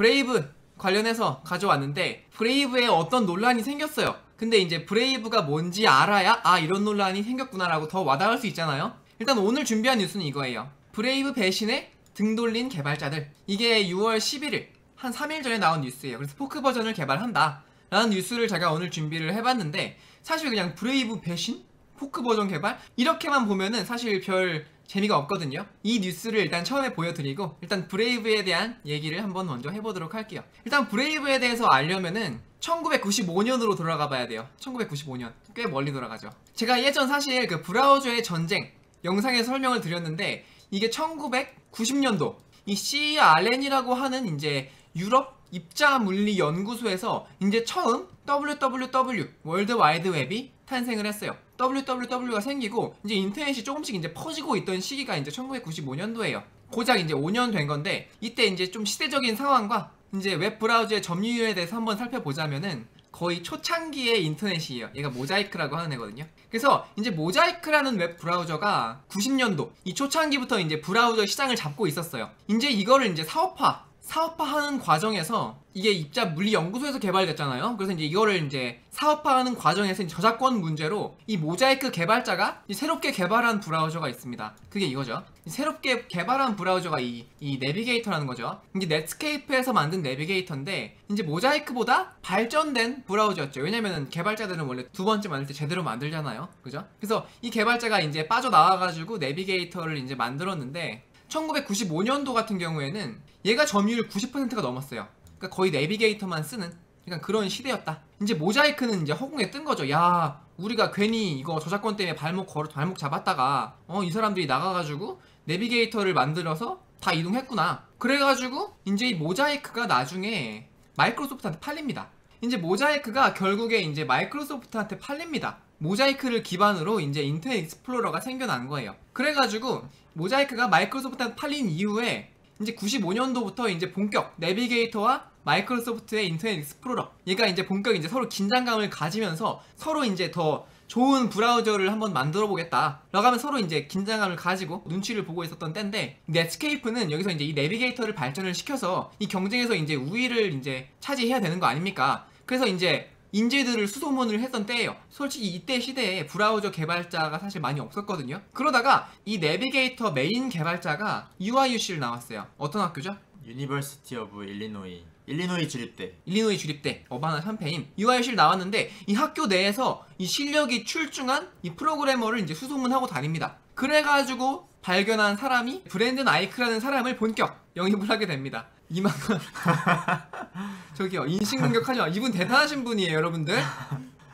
브레이브 관련해서 가져왔는데 브레이브에 어떤 논란이 생겼어요. 근데 이제 브레이브가 뭔지 알아야 아 이런 논란이 생겼구나라고 더 와닿을 수 있잖아요. 일단 오늘 준비한 뉴스는 이거예요. 브레이브 배신에 등 돌린 개발자들. 이게 6월 11일 한 3일 전에 나온 뉴스예요. 그래서 포크 버전을 개발한다. 라는 뉴스를 제가 오늘 준비를 해봤는데 사실 그냥 브레이브 배신? 포크 버전 개발? 이렇게만 보면은 사실 별 재미가 없거든요. 이 뉴스를 일단 처음에 보여드리고 일단 브레이브에 대한 얘기를 한번 먼저 해보도록 할게요. 일단 브레이브에 대해서 알려면은 1995년으로 돌아가 봐야 돼요. 1995년. 꽤 멀리 돌아가죠. 제가 예전 사실 그 브라우저의 전쟁 영상에 설명을 드렸는데 이게 1990년도 이 CERN이라고 하는 이제 유럽 입자 물리 연구소에서 이제 처음 WWW 월드 와이드 웹이 탄생을 했어요. WWW가 생기고 이제 인터넷이 조금씩 이제 퍼지고 있던 시기가 이제 1995년도예요. 고작 이제 5년 된 건데 이때 이제 좀 시대적인 상황과 이제 웹 브라우저의 점유율에 대해서 한번 살펴보자면은 거의 초창기의 인터넷이에요. 얘가 모자이크라고 하는 애거든요. 그래서 이제 모자이크라는 웹 브라우저가 90년도 이 초창기부터 이제 브라우저 시장을 잡고 있었어요. 이제 이거를 이제 사업화 사업화하는 과정에서 이게 입자 물리 연구소에서 개발됐잖아요. 그래서 이제 이거를 이제 사업화하는 과정에서 저작권 문제로 이 모자이크 개발자가 새롭게 개발한 브라우저가 있습니다. 그게 이거죠. 새롭게 개발한 브라우저가 이, 이 내비게이터라는 거죠. 이게 넷스케이프에서 만든 내비게이터인데 이제 모자이크보다 발전된 브라우저였죠. 왜냐면 개발자들은 원래 두 번째 만들 때 제대로 만들잖아요. 그죠? 그래서 이 개발자가 이제 빠져나와가지고 내비게이터를 이제 만들었는데 1995년도 같은 경우에는 얘가 점유율 90%가 넘었어요. 그러니까 거의 내비게이터만 쓰는 그러니까 그런 시대였다. 이제 모자이크는 이제 허공에 뜬 거죠. 야, 우리가 괜히 이거 저작권 때문에 발목 걸어 발목 잡았다가 어, 이 사람들이 나가가지고 내비게이터를 만들어서 다 이동했구나. 그래가지고 이제 이 모자이크가 나중에 마이크로소프트한테 팔립니다. 이제 모자이크가 결국에 이제 마이크로소프트한테 팔립니다. 모자이크를 기반으로 이제 인터넷 익스플로러가 생겨난 거예요. 그래가지고 모자이크가 마이크로소프트한테 팔린 이후에 이제 95년도부터 이제 본격 내비게이터와 마이크로소프트의 인터넷 익스플로러 얘가 이제 본격 이제 서로 긴장감을 가지면서 서로 이제 더 좋은 브라우저를 한번 만들어 보겠다 라고 하면 서로 이제 긴장감을 가지고 눈치를 보고 있었던 때인데 넷스케이프는 여기서 이제 이 내비게이터를 발전을 시켜서 이 경쟁에서 이제 우위를 이제 차지해야 되는 거 아닙니까 그래서 이제 인재들을 수소문을 했던 때예요. 솔직히 이때 시대에 브라우저 개발자가 사실 많이 없었거든요. 그러다가 이 내비게이터 메인 개발자가 UIUC를 나왔어요. 어떤 학교죠? University of Illinois 일리노이 주립대 일리노이 주립대 어바나 샴페인 UIUC를 나왔는데 이 학교 내에서 이 실력이 출중한 이 프로그래머를 이제 수소문하고 다닙니다. 그래가지고 발견한 사람이 브랜든 아이크라는 사람을 본격 영입을 하게 됩니다. 이만큼 저기요 인신공격하지 마. 이분 대단하신 분이에요, 여러분들.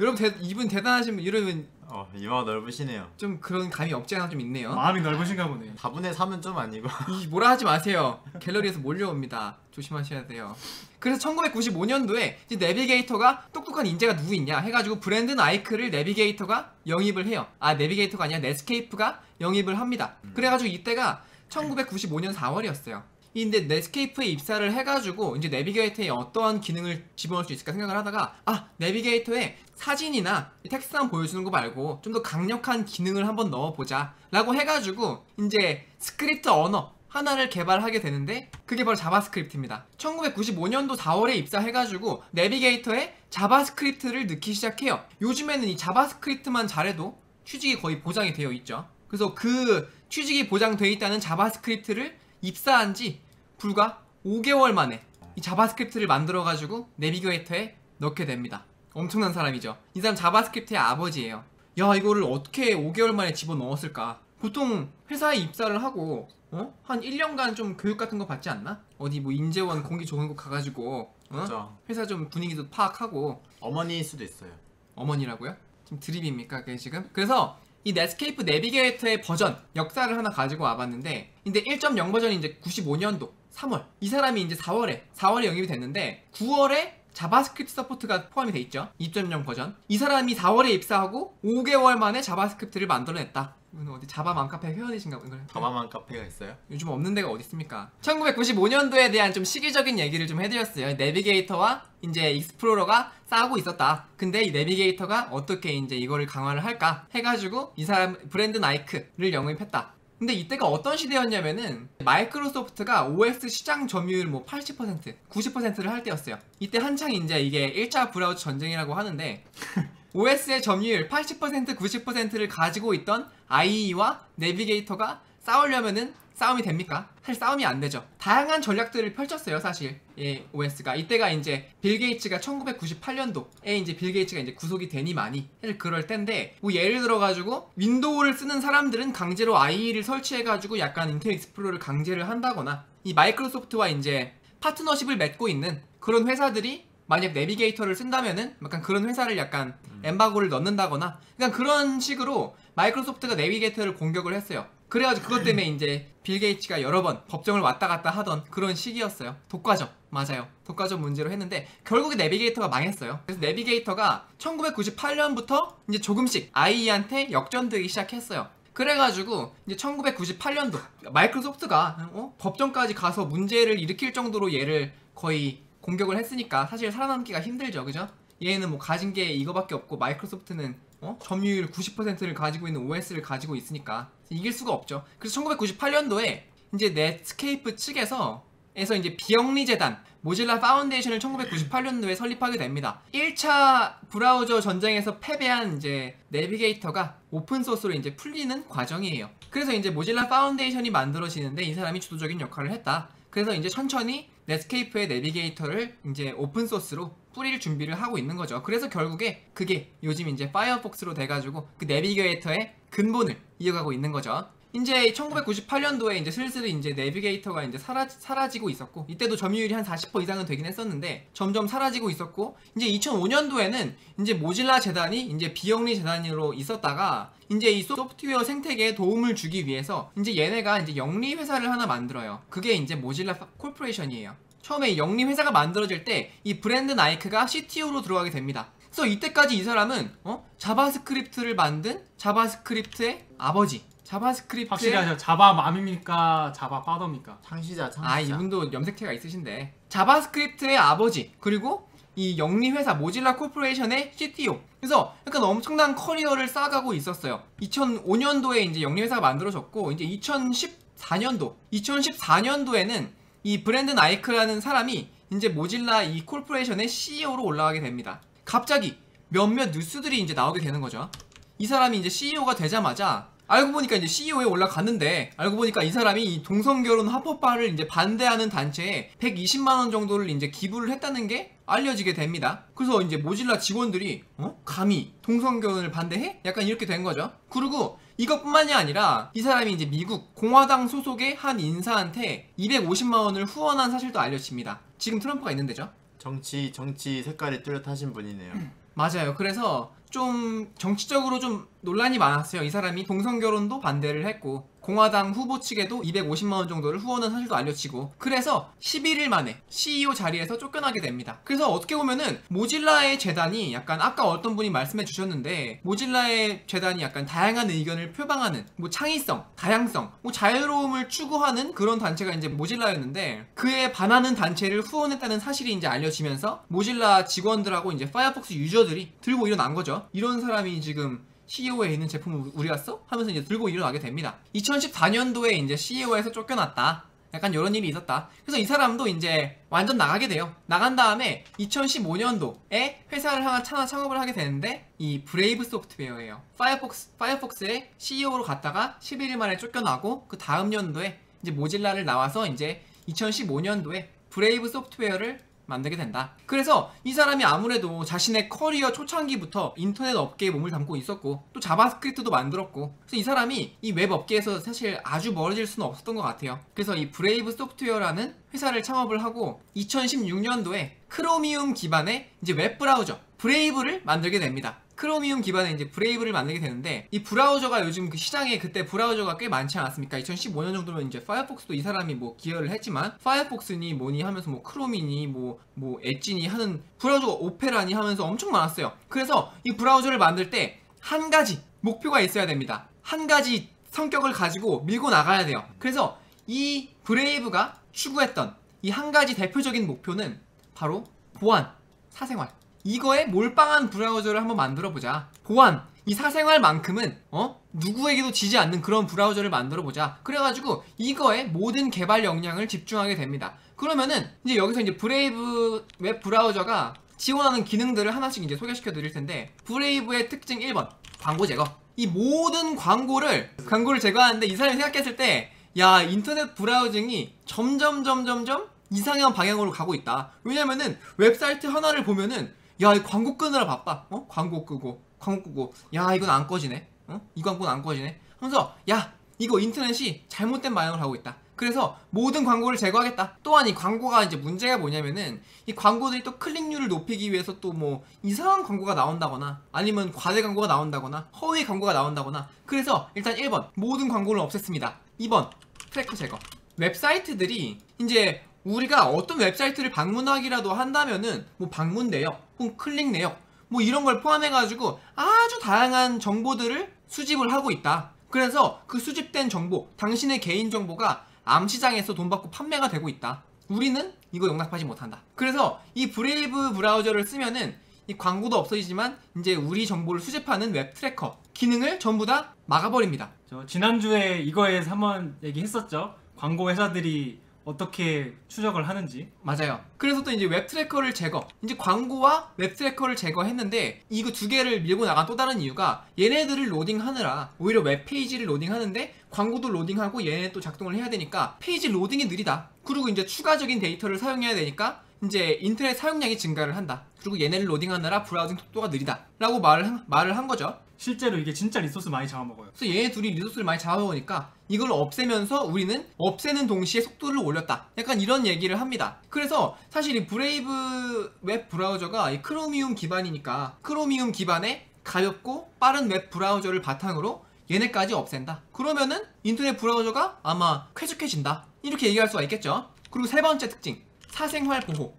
여러분 대, 이분 대단하신 분 이러면 어 이마가 넓으시네요 좀 그런 감이 없지 않아 좀 있네요. 마음이 넓으신가 보네. 4분의 3은 좀 아니고 이 뭐라 하지 마세요. 갤러리에서 몰려옵니다. 조심하셔야 돼요. 그래서 1995년도에 이제 내비게이터가 똑똑한 인재가 누구 있냐 해가지고 브랜든 아이크를 내비게이터가 영입을 해요. 아 내비게이터가 아니라 넷스케이프가 영입을 합니다. 그래가지고 이때가 1995년 4월이었어요. 근데 넷스케이프에 입사를 해가지고 이제 내비게이터에 어떠한 기능을 집어넣을 수 있을까 생각을 하다가 아 내비게이터에 사진이나 텍스트만 보여주는 거 말고 좀 더 강력한 기능을 한번 넣어보자 라고 해가지고 이제 스크립트 언어 하나를 개발하게 되는데 그게 바로 자바스크립트입니다. 1995년도 4월에 입사해가지고 내비게이터에 자바스크립트를 넣기 시작해요. 요즘에는 이 자바스크립트만 잘해도 취직이 거의 보장이 되어 있죠. 그래서 그 취직이 보장되어 있다는 자바스크립트를 입사한 지 불과 5개월 만에 이 자바스크립트를 만들어가지고 내비게이터에 넣게 됩니다. 엄청난 사람이죠. 이 사람 자바스크립트의 아버지예요. 야 이거를 어떻게 5개월 만에 집어넣었을까? 보통 회사에 입사를 하고 어? 한 1년간 좀 교육 같은 거 받지 않나? 어디 뭐 인재원 공기 좋은 곳 가가지고 어? 회사 좀 분위기도 파악하고 어머니일 수도 있어요 어머니라고요? 지금 드립입니까 그게 지금? 그래서 이 넷스케이프 내비게이터의 버전 역사를 하나 가지고 와봤는데 근데 1.0 버전이 이제 95년도 3월. 이 사람이 이제 4월에 4월에 영입이 됐는데 9월에 자바스크립트 support가 포함이 돼 있죠? 2.0 버전. 이 사람이 4월에 입사하고 5개월 만에 자바스크립트를 만들어냈다 이건 어디 자바 맘 카페 회원이신가 보네 자바맘 카페가 있어요 요즘 없는 데가 어디 있습니까? 1995년도에 대한 좀 시기적인 얘기를 좀 해드렸어요. 내비게이터와 이제 익스플로러가 싸우고 있었다. 근데 이 내비게이터가 어떻게 이제 이거를 강화를 할까 해가지고 이 사람 브랜든 아이크를 영입했다. 근데 이때가 어떤 시대였냐면은 마이크로소프트가 OS 시장 점유율 뭐 80%, 90%를 할 때였어요. 이때 한창 이제 이게 1차 브라우저 전쟁이라고 하는데 OS의 점유율 80%, 90%를 가지고 있던 IE와 내비게이터가 싸우려면은 싸움이 됩니까? 사실 싸움이 안 되죠. 다양한 전략들을 펼쳤어요, 사실. 예, OS가. 이때가 이제 빌 게이츠가 1998년도에 이제 빌 게이츠가 이제 구속이 되니 많이 사실 그럴 텐데 뭐 예를 들어 가지고 윈도우를 쓰는 사람들은 강제로 IE를 설치해 가지고 약간 인터넷 익스플로러를 강제를 한다거나 이 마이크로소프트와 이제 파트너십을 맺고 있는 그런 회사들이 만약 내비게이터를 쓴다면은 약간 그런 회사를 약간 엠바고를 넣는다거나 그냥 그런 식으로 마이크로소프트가 내비게이터를 공격을 했어요. 그래가지고 그것 때문에 이제 빌 게이츠가 여러 번 법정을 왔다 갔다 하던 그런 시기였어요. 독과점 맞아요. 독과점 문제로 했는데 결국에 내비게이터가 망했어요. 그래서 내비게이터가 1998년부터 이제 조금씩 IE한테 역전되기 시작했어요. 그래가지고 이제 1998년도 마이크로소프트가 어? 법정까지 가서 문제를 일으킬 정도로 얘를 거의 공격을 했으니까 사실 살아남기가 힘들죠, 그죠? 얘는 뭐 가진 게 이거밖에 없고 마이크로소프트는 어? 점유율 90%를 가지고 있는 OS를 가지고 있으니까 이길 수가 없죠. 그래서 1998년도에 이제 넷스케이프 측에서 에서 이제 비영리 재단 모질라 파운데이션을 1998년도에 설립하게 됩니다. 1차 브라우저 전쟁에서 패배한 이제 내비게이터가 오픈 소스로 이제 풀리는 과정이에요. 그래서 이제 모질라 파운데이션이 만들어지는데 이 사람이 주도적인 역할을 했다. 그래서 이제 천천히 넷스케이프의 내비게이터를 이제 오픈 소스로 뿌릴 준비를 하고 있는 거죠. 그래서 결국에 그게 요즘 이제 파이어폭스로 돼가지고 그 내비게이터의 근본을 이어가고 있는 거죠. 이제 1998년도에 이제 슬슬 이제 내비게이터가 이제 사라, 사라지고 있었고 이때도 점유율이 한 40% 이상은 되긴 했었는데 점점 사라지고 있었고 이제 2005년도에는 이제 모질라 재단이 이제 비영리 재단으로 있었다가 이제 이 소프트웨어 생태계에 도움을 주기 위해서 이제 얘네가 이제 영리 회사를 하나 만들어요. 그게 이제 모질라 Corporation이에요. 처음에 이 영리 회사가 만들어질 때 이 브랜든 아이크가 CTO로 들어가게 됩니다. 그래서 이때까지 이 사람은 어? 자바스크립트를 만든 자바스크립트의 아버지. 자바스크립트의 확실히 하죠. 자바 mom입니까? 자바 father입니까? 창시자 창시자. 아 이분도 염색체가 있으신데 자바스크립트의 아버지 그리고 이 영리 회사 모질라 Corporation의 CTO 그래서 약간 엄청난 커리어를 쌓아가고 있었어요 2005년도에 이제 영리 회사가 만들어졌고 이제 2014년도 2014년도에는 이 브랜든 아이크라는 사람이 이제 모질라 이 Corporation의 CEO로 올라가게 됩니다 갑자기 몇몇 뉴스들이 이제 나오게 되는 거죠 이 사람이 이제 CEO가 되자마자 알고 보니까 이제 CEO에 올라갔는데 알고 보니까 이 사람이 이 동성결혼 합법화를 이제 반대하는 단체에 120만 원 정도를 이제 기부를 했다는 게 알려지게 됩니다. 그래서 이제 모질라 직원들이 어? 감히 동성결혼을 반대해? 약간 이렇게 된 거죠. 그리고 이것뿐만이 아니라 이 사람이 이제 미국 공화당 소속의 한 인사한테 250만 원을 후원한 사실도 알려집니다. 지금 트럼프가 있는 데죠. 정치 정치 색깔이 뚜렷하신 분이네요. 맞아요. 그래서 좀 정치적으로 좀 논란이 많았어요. 이 사람이 동성 결혼도 반대를 했고 공화당 후보 측에도 250만 원 정도를 후원한 사실도 알려지고 그래서 11일 만에 CEO 자리에서 쫓겨나게 됩니다. 그래서 어떻게 보면은 모질라의 재단이 약간 아까 어떤 분이 말씀해 주셨는데 모질라의 재단이 약간 다양한 의견을 표방하는 뭐 창의성, 다양성, 뭐 자유로움을 추구하는 그런 단체가 이제 모질라였는데 그에 반하는 단체를 후원했다는 사실이 이제 알려지면서 모질라 직원들하고 이제 파이어폭스 유저들이 들고 일어난 거죠. 이런 사람이 지금 CEO에 있는 제품을 우리가 써? 하면서 이제 들고 일어나게 됩니다. 2014년도에 이제 CEO에서 쫓겨났다. 약간 이런 일이 있었다. 그래서 이 사람도 이제 완전 나가게 돼요. 나간 다음에 2015년도에 회사를 하나 창업을 하게 되는데 이 브레이브 소프트웨어예요. 파이어폭스 파이어폭스의 CEO로 갔다가 11일 만에 쫓겨나고 그 다음 연도에 이제 모질라를 나와서 이제 2015년도에 브레이브 소프트웨어를 만들게 된다. 그래서 이 사람이 아무래도 자신의 커리어 초창기부터 인터넷 업계에 몸을 담고 있었고 또 자바스크립트도 만들었고 그래서 이 사람이 이 웹 업계에서 사실 아주 멀어질 수는 없었던 것 같아요. 그래서 이 브레이브 소프트웨어라는 회사를 창업을 하고 2016년도에 크로미움 기반의 이제 웹 브라우저 브레이브를 만들게 됩니다. 크로미움 기반의 이제 브레이브를 만들게 되는데 이 브라우저가 요즘 그 시장에 그때 브라우저가 꽤 많지 않았습니까? 2015년 정도면 이제 파이어폭스도 이 사람이 뭐 기여를 했지만 파이어폭스니 뭐니 하면서 뭐 크롬이니 뭐 뭐 엣지니 하는 브라우저가 오페라니 하면서 엄청 많았어요. 그래서 이 브라우저를 만들 때 한 가지 목표가 있어야 됩니다. 한 가지 성격을 가지고 밀고 나가야 돼요. 그래서 이 브레이브가 추구했던 이 한 가지 대표적인 목표는 바로 보안, 사생활. 이거에 몰빵한 브라우저를 한번 만들어 보자. 보안. 이 사생활만큼은 어 누구에게도 지지 않는 그런 브라우저를 만들어 보자. 그래가지고 이거에 모든 개발 역량을 집중하게 됩니다. 그러면은 이제 여기서 이제 브레이브 웹 브라우저가 지원하는 기능들을 하나씩 이제 소개시켜 드릴 텐데 브레이브의 특징 1번 광고 제거. 이 모든 광고를 광고를 제거하는데 이 사람이 생각했을 때 야 인터넷 browsing이 점점 점점점 이상한 방향으로 가고 있다. 왜냐면은 웹사이트 하나를 보면은 야, 이 광고 끄느라 바빠. 어? 광고 끄고, 광고 끄고. 야, 이건 안 꺼지네. 어? 이 광고는 안 꺼지네. 하면서 야, 이거 인터넷이 잘못된 방향으로 가고 있다. 그래서 모든 광고를 제거하겠다. 또한 이 광고가 이제 문제가 뭐냐면은 이 광고들이 또 클릭률을 높이기 위해서 또 뭐 이상한 광고가 나온다거나 아니면 과대 광고가 나온다거나 허위 광고가 나온다거나 그래서 일단 1번 모든 광고를 없앴습니다. 2번 tracker 제거. 웹사이트들이 이제 우리가 어떤 웹사이트를 방문하기라도 한다면은 뭐 방문 내역, 혹은 클릭 내역, 뭐 이런 걸 포함해 가지고 아주 다양한 정보들을 수집을 하고 있다. 그래서 그 수집된 정보, 당신의 개인 정보가 암시장에서 돈 받고 판매가 되고 있다. 우리는 이거 용납하지 못한다. 그래서 이 브레이브 브라우저를 쓰면은 이 광고도 없어지지만 이제 우리 정보를 수집하는 웹 tracker 기능을 전부 다 막아버립니다. 저 지난주에 이거에 한번 얘기했었죠. 광고 회사들이 어떻게 추적을 하는지. 맞아요. 그래서 또 이제 웹 tracker를 제거. 이제 광고와 웹 tracker를 제거했는데 이거 두 개를 밀고 나간 또 다른 이유가 얘네들을 로딩하느라 오히려 웹 페이지를 로딩하는데 광고도 로딩하고 얘네 또 작동을 해야 되니까 페이지 로딩이 느리다. 그리고 이제 추가적인 데이터를 사용해야 되니까 이제 인터넷 사용량이 증가를 한다. 그리고 얘네를 로딩하느라 browsing 속도가 느리다. 라고 말을 한, 말을 한 거죠. 실제로 이게 진짜 resource 많이 잡아먹어요. 그래서 얘네 둘이 resource를 많이 잡아먹으니까 이걸 없애면서 우리는 없애는 동시에 속도를 올렸다. 약간 이런 얘기를 합니다. 그래서 사실 이 브레이브 웹 브라우저가 이 크로미움 기반이니까 크로미움 기반의 가볍고 빠른 웹 브라우저를 바탕으로 얘네까지 없앤다. 그러면은 인터넷 브라우저가 아마 쾌적해진다. 이렇게 얘기할 수가 있겠죠. 그리고 세 번째 특징. 사생활 보호.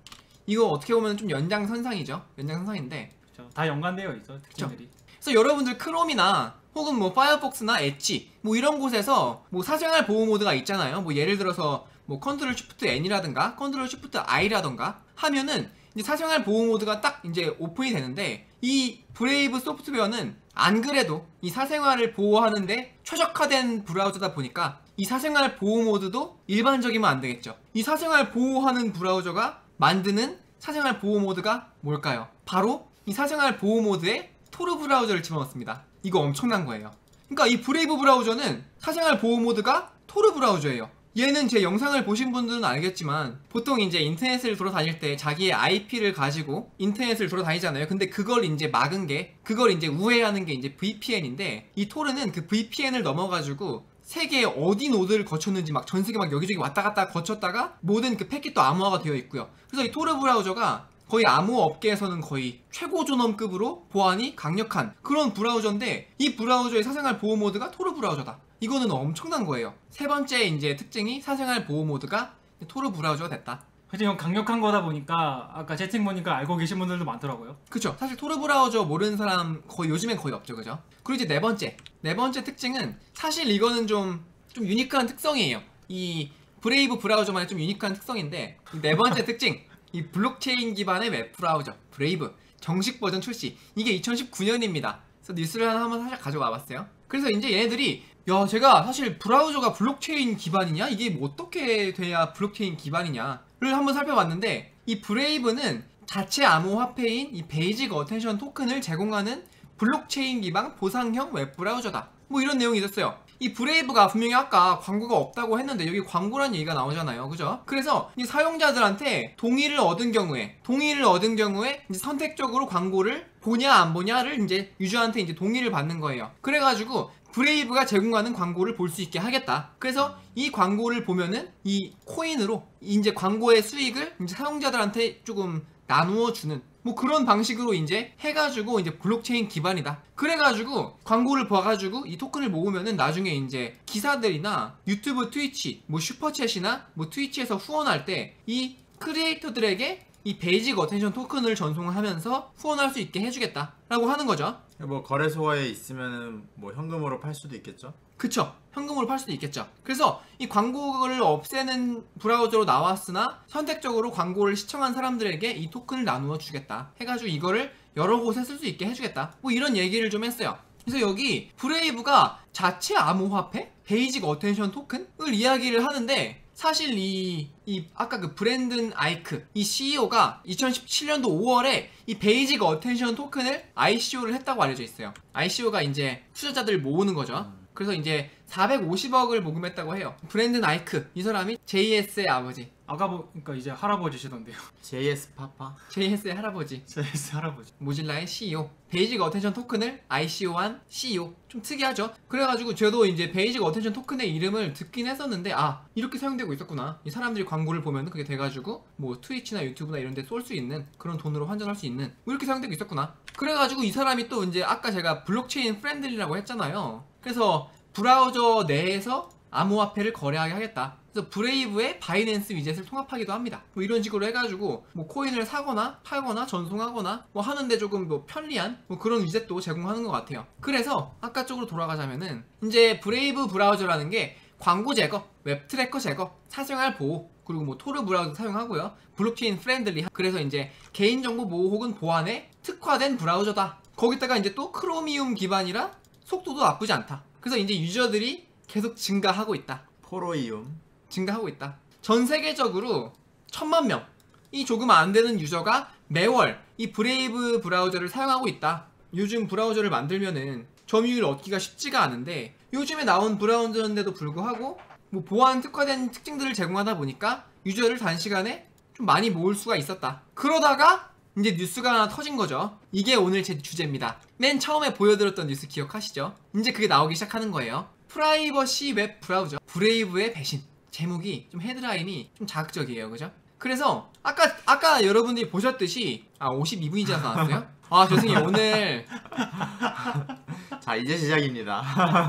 이거 어떻게 보면 좀 연장선상이죠. 연장선상인데 그렇죠. 다 연관되어 있어 특징들이. 그래서 여러분들 크롬이나 혹은 뭐 파이어폭스나 엣지 뭐 이런 곳에서 뭐 사생활 보호 모드가 있잖아요. 뭐 예를 들어서 뭐 control shift N이라든가 control shift I라든가 하면은 이제 사생활 보호 모드가 딱 이제 오픈이 되는데 이 브레이브 소프트웨어는 안 그래도 이 사생활을 보호하는데 최적화된 브라우저다 보니까 이 사생활 보호 모드도 일반적이면 안 되겠죠. 이 사생활 보호하는 브라우저가 만드는 사생활 보호 모드가 뭘까요? 바로 이 사생활 보호 모드에 토르 브라우저를 집어넣습니다. 이거 엄청난 거예요. 그러니까 이 브레이브 브라우저는 사생활 보호 모드가 토르 브라우저예요. 얘는 제 영상을 보신 분들은 알겠지만 보통 이제 인터넷을 돌아다닐 때 자기의 IP를 가지고 인터넷을 돌아다니잖아요. 근데 그걸 이제 막은 게 그걸 이제 우회하는 게 이제 VPN인데 이 토르는 그 VPN을 넘어가지고 세계 어디 노드를 거쳤는지 막 전 세계 막 여기저기 왔다 갔다 거쳤다가 모든 그 패킷도 암호화가 되어 있고요. 그래서 이 토르 브라우저가 거의 암호 업계에서는 거의 최고 존엄급으로 보안이 강력한 그런 브라우저인데 이 브라우저의 사생활 보호 모드가 토르 브라우저다. 이거는 엄청난 거예요. 세 번째 이제 특징이 사생활 보호 모드가 토르 브라우저가 됐다. 하지만 강력한 거다 보니까 아까 채팅 보니까 알고 계신 분들도 많더라고요. 그쵸. 사실 토르 브라우저 모르는 사람 거의 요즘엔 거의 없죠. 그죠? 그리고 이제 네 번째. 네 번째 특징은 사실 이거는 좀, 좀 unique한 특성이에요. 이 브레이브 브라우저만의 좀 unique한 특성인데 이 네 번째 특징. 이 블록체인 기반의 웹 브라우저 브레이브 정식 버전 출시. 이게 2019년입니다. 그래서 뉴스를 하나 한번 살짝 가져와 봤어요. 그래서 이제 얘네들이 야 제가 사실 브라우저가 블록체인 기반이냐 이게 뭐 어떻게 돼야 블록체인 기반이냐를 한번 살펴봤는데 이 브레이브는 자체 암호 화폐인 이 베이직 어텐션 토큰을 제공하는 블록체인 기반 보상형 웹 브라우저다. 뭐 이런 내용이 있었어요. 이 브레이브가 분명히 아까 광고가 없다고 했는데 여기 광고란 얘기가 나오잖아요. 그죠? 그래서 이 사용자들한테 동의를 얻은 경우에 동의를 얻은 경우에 선택적으로 광고를 보냐 안 보냐를 이제 유저한테 이제 동의를 받는 거예요. 그래가지고 브레이브가 제공하는 광고를 볼 수 있게 하겠다. 그래서 이 광고를 보면은 이 코인으로 이제 광고의 수익을 이제 사용자들한테 조금 나누어 주는 뭐 그런 방식으로 이제 해가지고 이제 블록체인 기반이다. 그래가지고 광고를 봐가지고 이 토큰을 모으면은 나중에 이제 기사들이나 유튜브 트위치, 뭐 슈퍼챗이나 뭐 트위치에서 후원할 때 이 크리에이터들에게 이 베이직 어텐션 토큰을 전송하면서 후원할 수 있게 해주겠다라고 하는 거죠. 뭐 거래소에 있으면은 뭐 현금으로 팔 수도 있겠죠. 그쵸. 현금으로 팔 수도 있겠죠. 그래서 이 광고를 없애는 브라우저로 나왔으나 선택적으로 광고를 시청한 사람들에게 이 토큰을 나누어 주겠다. 해가지고 이거를 여러 곳에 쓸 수 있게 해주겠다. 뭐 이런 얘기를 좀 했어요. 그래서 여기 브레이브가 자체 암호화폐 베이직 어텐션 토큰을 이야기를 하는데 사실 이, 이 아까 그 브랜든 아이크 이 CEO가 2017년도 5월에 이 베이직 어텐션 토큰을 ICO를 했다고 알려져 있어요. ICO가 이제 투자자들 모으는 거죠. 그래서 이제 450억을 모금했다고 해요. 브랜든 아이크 이 사람이 JS의 아버지, 아까 보니까 이제 할아버지시던데요. JS papa. JS의 할아버지, JS 할아버지. 모질라의 CEO 베이직 어텐션 토큰을 ICO한 CEO 좀 특이하죠 그래가지고 저도 이제 베이직 어텐션 토큰의 이름을 듣긴 했었는데 아 이렇게 사용되고 있었구나 이 사람들이 광고를 보면 그게 돼가지고 뭐 트위치나 유튜브나 이런 데 쏠 수 있는 그런 돈으로 환전할 수 있는 뭐 이렇게 사용되고 있었구나 그래가지고 이 사람이 또 이제 아까 제가 블록체인 friendly라고 했잖아요 그래서 브라우저 내에서 암호화폐를 거래하게 하겠다. 그래서 브레이브에 바이낸스 위젯을 통합하기도 합니다. 뭐 이런 식으로 해가지고 뭐 코인을 사거나 팔거나 전송하거나 뭐 하는데 조금 뭐 편리한 뭐 그런 위젯도 제공하는 것 같아요. 그래서 아까 쪽으로 돌아가자면은 이제 브레이브 브라우저라는 게 광고 제거, 웹 tracker 제거, 사생활 보호 그리고 뭐 토르 브라우저 사용하고요. 블록체인 friendly. 그래서 이제 개인정보 보호 혹은 보안에 특화된 브라우저다. 거기다가 이제 또 크로미움 기반이라 속도도 나쁘지 않다. 그래서 이제 유저들이 계속 증가하고 있다. 크로미움. 증가하고 있다. 전 세계적으로 천만 명, 이 조금 안 되는 유저가 매월 이 브레이브 브라우저를 사용하고 있다. 요즘 브라우저를 만들면은 점유율 얻기가 쉽지가 않은데 요즘에 나온 브라우저인데도 불구하고 뭐 보안 특화된 특징들을 제공하다 보니까 유저를 단시간에 좀 많이 모을 수가 있었다. 그러다가 이제 뉴스가 하나 터진 거죠. 이게 오늘 제 주제입니다. 맨 처음에 보여드렸던 뉴스 기억하시죠? 이제 그게 나오기 시작하는 거예요. 프라이버시 웹 브라우저 브레이브의 배신. 제목이 좀 헤드라인이 좀 자극적이에요, 그죠? 그래서 아까 아까 여러분들이 보셨듯이 아 52분이지 나왔어요? 아 죄송해요 오늘 자 이제 시작입니다.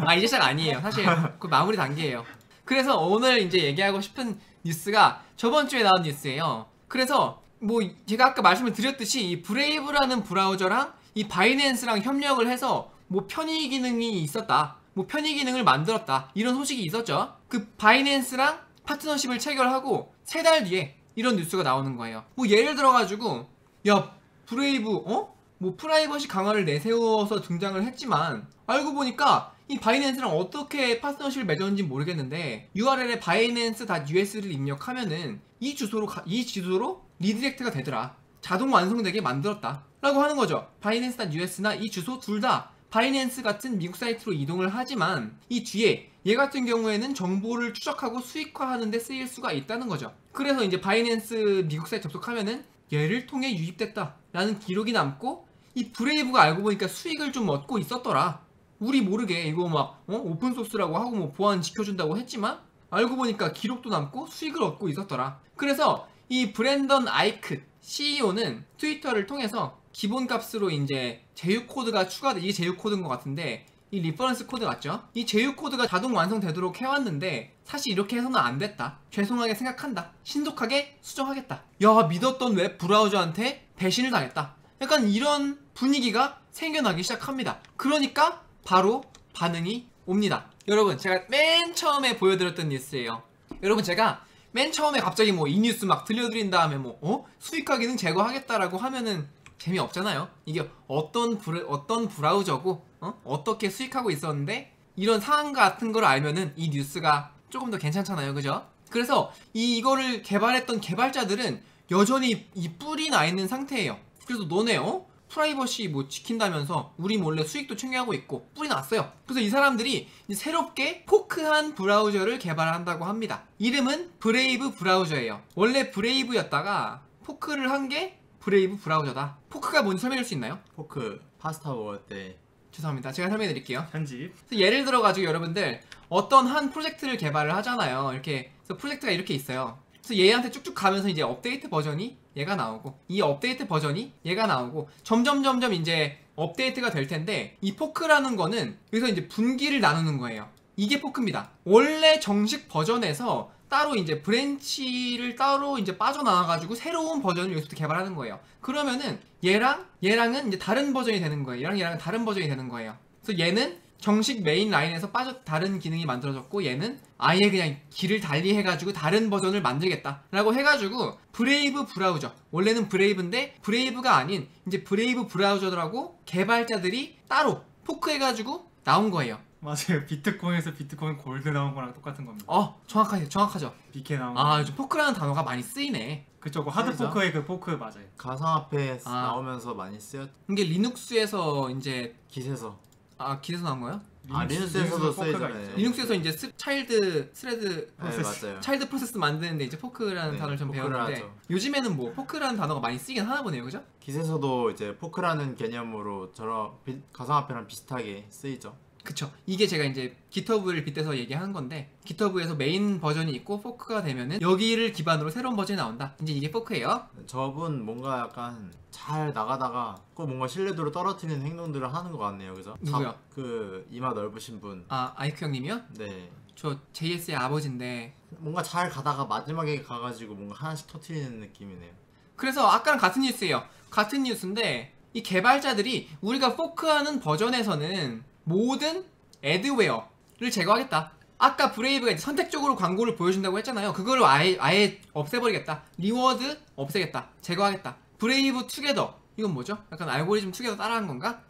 아 이제 시작 아니에요 사실 그 마무리 단계예요 그래서 오늘 이제 얘기하고 싶은 뉴스가 저번 주에 나온 뉴스예요 그래서 뭐 제가 아까 말씀을 드렸듯이 이 브레이브라는 브라우저랑 이 바이낸스랑 협력을 해서 뭐 편의 기능이 있었다 뭐 편의 기능을 만들었다 이런 소식이 있었죠 그 바이낸스랑 파트너십을 체결하고 세 달 뒤에 이런 뉴스가 나오는 거예요 뭐 예를 들어가지고 야 브레이브 어? 뭐 프라이버시 강화를 내세워서 등장을 했지만 알고 보니까 이 바이낸스랑 어떻게 파트너십을 맺었는지 모르겠는데 URL에 binance.us를 입력하면은 이 주소로 가- 이 주소로 redirect가 되더라. 자동 완성되게 만들었다. 라고 하는 거죠. binance.us나 이 주소 둘 다 바이낸스 같은 미국 사이트로 이동을 하지만 이 뒤에 얘 같은 경우에는 정보를 추적하고 수익화하는 데 쓰일 수가 있다는 거죠. 그래서 이제 바이낸스 미국 사이트 접속하면은 얘를 통해 유입됐다 라는 기록이 남고 이 브레이브가 알고 보니까 수익을 좀 얻고 있었더라. 우리 모르게 이거 막 어? 오픈 소스라고 하고 뭐 보안 지켜준다고 했지만 알고 보니까 기록도 남고 수익을 얻고 있었더라. 그래서 이 브랜던 아이크 CEO는 트위터를 통해서 기본 값으로 이제 제휴 코드가 추가돼 이게 제휴 코드인 것 같은데 이 reference code 맞죠? 이 제휴 코드가 자동 완성되도록 해왔는데 사실 이렇게 해서는 안 됐다. 죄송하게 생각한다. 신속하게 수정하겠다. 야 믿었던 웹 브라우저한테 배신을 당했다. 약간 이런 분위기가 생겨나기 시작합니다. 그러니까 바로 반응이 옵니다. 여러분 제가 맨 처음에 보여드렸던 뉴스예요. 여러분 제가 맨 처음에 갑자기 뭐 이 뉴스 막 들려드린 다음에 뭐 어? 수익화 기능 제거하겠다라고 하면은 재미없잖아요. 이게 어떤 브레, 어떤 브라우저고 어? 어떻게 수익하고 있었는데 이런 상황 같은 걸 알면은 이 뉴스가 조금 더 괜찮잖아요. 그죠? 그래서 이 이거를 개발했던 개발자들은 여전히 이 뿔이 나 있는 상태예요. 그래서 너네 어? 프라이버시 뭐 지킨다면서 우리 몰래 수익도 챙겨하고 있고 뿔이 났어요. 그래서 이 사람들이 새롭게 fork한 브라우저를 개발한다고 합니다. 이름은 브레이버 브라우저예요. 원래 브레이브였다가 fork를 한 게 브레이버 브라우저다. fork가 뭔지 설명해 줄 수 있나요? 포크 파스타 먹을 때 죄송합니다. 제가 설명해 드릴게요. 편집. 그래서 예를 들어 가지고 여러분들 어떤 한 프로젝트를 개발을 하잖아요. 이렇게 그래서 프로젝트가 이렇게 있어요. 그래서 얘한테 쭉쭉 가면서 이제 업데이트 버전이 얘가 나오고 이 업데이트 버전이 얘가 나오고 점점 점점 이제 업데이트가 될 텐데 이 fork라는 거는 여기서 이제 분기를 나누는 거예요. 이게 fork입니다. 원래 정식 버전에서 따로 이제 branch를 따로 이제 빠져나와가지고 새로운 버전을 여기서부터 개발하는 거예요. 그러면은 얘랑 얘랑은 이제 다른 버전이 되는 거예요. 얘랑 얘랑은 다른 버전이 되는 거예요. 그래서 얘는 정식 메인 라인에서 빠져 다른 기능이 만들어졌고 얘는 아예 그냥 길을 달리 해가지고 다른 버전을 만들겠다라고 해가지고 브레이버 브라우저 원래는 브레이브인데 브레이브가 아닌 이제 브레이버 브라우저라고 개발자들이 따로 포크 해가지고 나온 거예요. 맞아요. 비트코인에서 비트코인 골드 나온 거랑 똑같은 겁니다. 어 정확하죠 정확하죠. BK 나온 거. 아 요즘 fork라는 단어가 많이 쓰이네. 그쪽 hard 쓰이죠? fork의 그 포크 맞아요. 가상화폐 아. 나오면서 많이 쓰였 이게 리눅스에서 이제 git에서. 아 git에서 나온 거예요? 아, 리눅스에서도 쓰이잖아요. 리눅스에서 이제 스, child thread 네 process. 맞아요. child process 만드는데 이제 fork라는 네, 단어를 좀 배웠는데 하죠. 요즘에는 뭐 fork라는 단어가 많이 쓰이긴 하나 보네요, 그죠? git에서도 이제 fork라는 개념으로 저런 비- 가상화폐랑 비슷하게 쓰이죠. 그쵸. 이게 제가 이제 GitHub를 빗대서 얘기하는 건데 GitHub에서 메인 버전이 있고 fork가 되면은 여기를 기반으로 새로운 버전이 나온다. 이제 이게 fork예요. 저분 뭔가 약간 잘 나가다가 꼭 뭔가 신뢰도를 떨어뜨리는 행동들을 하는 것 같네요, 그죠? 누구요? 자- 그 이마 넓으신 분. 아 아이큐 형님이요? 네. 저 JS의 아버지인데 뭔가 잘 가다가 마지막에 가가지고 뭔가 하나씩 터트리는 느낌이네요. 그래서 아까랑 같은 뉴스예요. 같은 뉴스인데 이 개발자들이 우리가 fork하는 버전에서는 모든 adware를 제거하겠다. 아까 브레이브가 이제 선택적으로 광고를 보여준다고 했잖아요. 그거를 아예 아예 없애버리겠다. reward 없애겠다. 제거하겠다. 브레이브 together 이건 뭐죠? 약간 알고리즘 together 따라한 건가?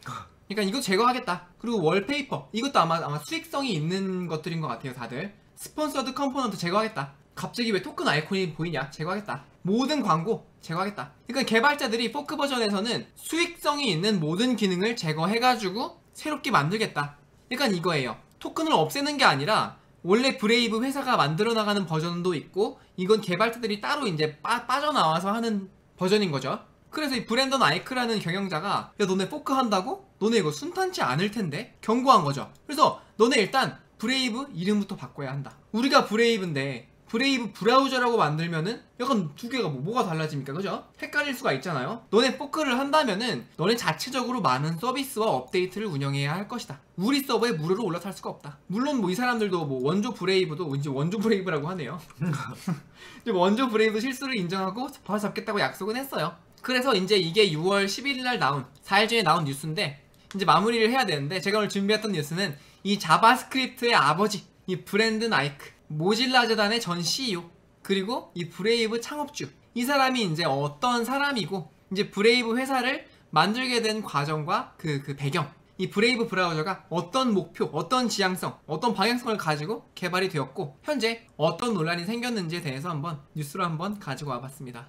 그러니까 이거 제거하겠다. 그리고 wallpaper 이것도 아마 아마 수익성이 있는 것들인 것 같아요. 다들 sponsored component 제거하겠다. 갑자기 왜 토큰 아이콘이 보이냐? 제거하겠다. 모든 광고 제거하겠다. 그러니까 개발자들이 포크 버전에서는 수익성이 있는 모든 기능을 제거해가지고 새롭게 만들겠다. 그러니까 이거예요. 토큰을 없애는 게 아니라 원래 브레이브 회사가 만들어 나가는 버전도 있고 이건 개발자들이 따로 이제 빠, 빠져나와서 하는 버전인 거죠. 그래서 이 브랜던 아이크라는 경영자가 야 너네 포크 한다고? 너네 이거 순탄치 않을 텐데 경고한 거죠. 그래서 너네 일단 브레이브 이름부터 바꿔야 한다. 우리가 브레이브인데 브레이버 브라우저라고 만들면은 약간 두 개가 뭐, 뭐가 달라집니까? 그죠? 헷갈릴 수가 있잖아요. 너네 fork를 한다면은 너네 자체적으로 많은 서비스와 업데이트를 운영해야 할 것이다. 우리 서버에 무료로 올라탈 수가 없다. 물론 뭐 이 사람들도 뭐 원조 브레이브도 이제 원조 브레이브라고 하네요. 원조 브레이브 실수를 인정하고 바로 잡겠다고 약속은 했어요. 그래서 이제 이게 6월 11일 날 나온 4일 전에 나온 뉴스인데 이제 마무리를 해야 되는데 제가 오늘 준비했던 뉴스는 이 자바스크립트의 아버지 이 브랜던 아이크 모질라 재단의 전 CEO 그리고 이 브레이브 창업주 이 사람이 이제 어떤 사람이고 이제 브레이브 회사를 만들게 된 과정과 그, 그 배경 이 브레이브 브라우저가 어떤 목표, 어떤 지향성, 어떤 방향성을 가지고 개발이 되었고 현재 어떤 논란이 생겼는지에 대해서 한번 뉴스로 한번 가지고 와봤습니다.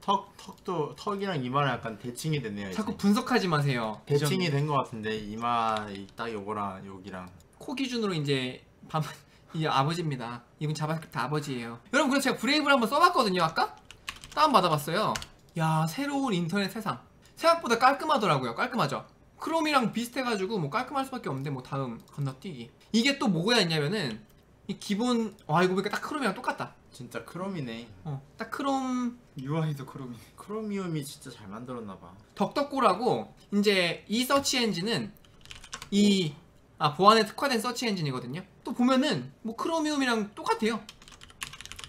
턱 턱도 턱이랑 이마랑 약간 대칭이 됐네요. 자꾸. 분석하지 마세요. 대칭이 된 것 같은데 이마 이- 딱 요거랑 여기랑 코 기준으로 이제 반, 이 아버지입니다. 이분 JavaScript 아버지예요. 여러분 그래서 제가 Brave를 한번 써봤거든요. 아까 다운 받아봤어요. 야 새로운 인터넷 세상. 생각보다 깔끔하더라고요. 깔끔하죠. Chrome이랑 비슷해가지고 뭐 깔끔할 수밖에 없는데 뭐 다음 건너뛰기. 이게 또 뭐가 있냐면은 이 기본 와 이거 보니까 딱 Chrome이랑 똑같다. 진짜 Chrome이네. 어, 딱 크롬 UI도 크롬이. Chromium이 진짜 잘 만들었나 봐. DuckDuckGo라고 이제 이 서치 엔진은 이 아, 보안에 특화된 search engine이거든요. 또 보면은 뭐 Chromium이랑 똑같아요.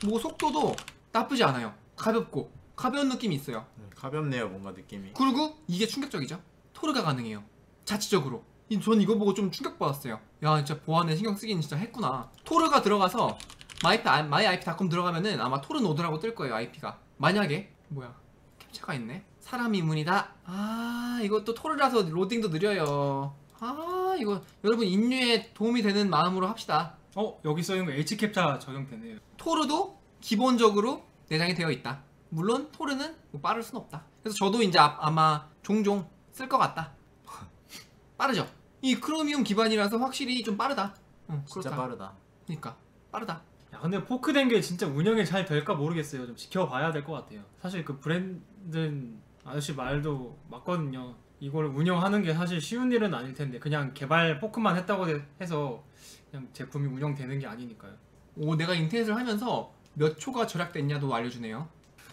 뭐 속도도 나쁘지 않아요. 가볍고 가벼운 느낌이 있어요. 네, 가볍네요 뭔가 느낌이. 그리고 이게 충격적이죠. Tor가 가능해요. 자체적으로. 이- 전 이거 보고 좀 충격받았어요. 야 진짜 보안에 신경 쓰긴 진짜 했구나. Tor가 들어가서 my IP my IP.com 들어가면은 아마 Tor node라고 뜰 거예요 IP가. 만약에 뭐야 캡처가 있네. 사람 이문이다. 아 이것도 Tor라서 로딩도 느려요. 아 이거 여러분 인류에 도움이 되는 마음으로 합시다. 어 여기 써있는 거 H 캡처 적용되네요. 토르도 기본적으로 내장이 되어 있다. 물론 토르는 뭐 빠를 순 없다. 그래서 저도 이제 아, 아마 종종 쓸 것 같다. 빠르죠? 이 크로미움 기반이라서 확실히 좀 빠르다. 응, 진짜 그렇다. 빠르다. 그러니까 빠르다. 야 근데 포크 된 게 진짜 운영이 잘 될까 모르겠어요. 좀 지켜봐야 될 것 같아요. 사실 그 브랜든 아저씨 말도 맞거든요. 이걸 운영하는 게 사실 쉬운 일은 아닐 텐데 그냥 개발 포크만 했다고 해서 그냥 제품이 운영되는 게 아니니까요. 오, 내가 인터넷을 하면서 몇 초가 절약됐냐도 알려주네요.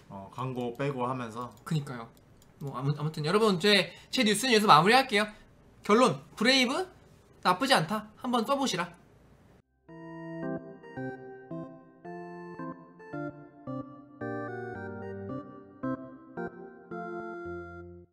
어 광고 빼고 하면서 그니까요. 뭐 아무, 아무튼 여러분 제, 제 뉴스는 여기서 마무리할게요. 결론 브레이브 나쁘지 않다. 한번 써보시라.